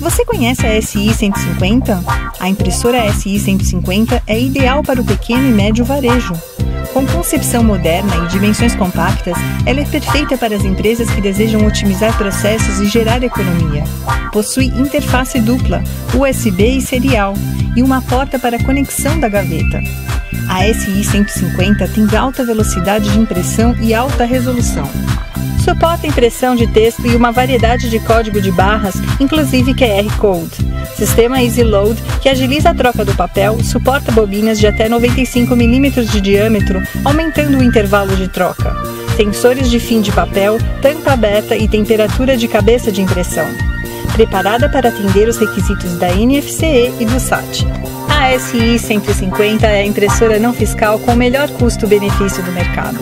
Você conhece a SI 150? A impressora SI 150 é ideal para o pequeno e médio varejo. Com concepção moderna e dimensões compactas, ela é perfeita para as empresas que desejam otimizar processos e gerar economia. Possui interface dupla, USB e serial, e uma porta para conexão da gaveta. A SI 150 tem alta velocidade de impressão e alta resolução. Suporta impressão de texto e uma variedade de código de barras, inclusive QR Code. Sistema Easy Load, que agiliza a troca do papel, suporta bobinas de até 95 mm de diâmetro, aumentando o intervalo de troca. Sensores de fim de papel, tampa aberta e temperatura de cabeça de impressão. Preparada para atender os requisitos da NFCE e do SAT. A SI 150 é a impressora não fiscal com o melhor custo-benefício do mercado.